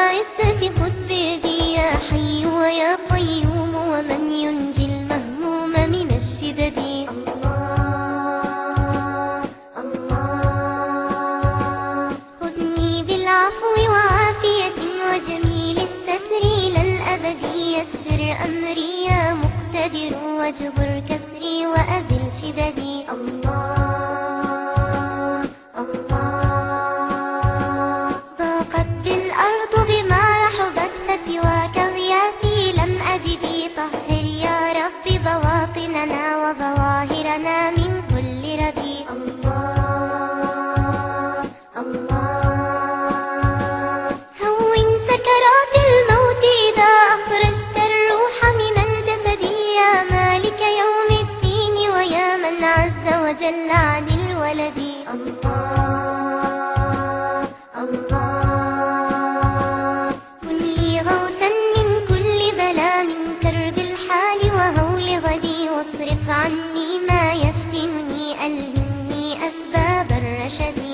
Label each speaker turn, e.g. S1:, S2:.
S1: العزة خذ بيدي يا حي ويا قيوم ومن ينجي المهموم من الشدد. الله الله خذني بالعفو وعافية وجميل الستر إلى الأبد. يسر أمري يا مقتدر واجبر كسري وأزل شددي. الله الأرض بما رحبت فسواك غياثي. لم أجدي طهر يا رب بواطننا وظواهرنا من كل ردي. الله الله. هون سكرات الموت إذا أخرجت الروح من الجسد. يا مالك يوم الدين ويا من عز وجل عن الولد. الله. 身体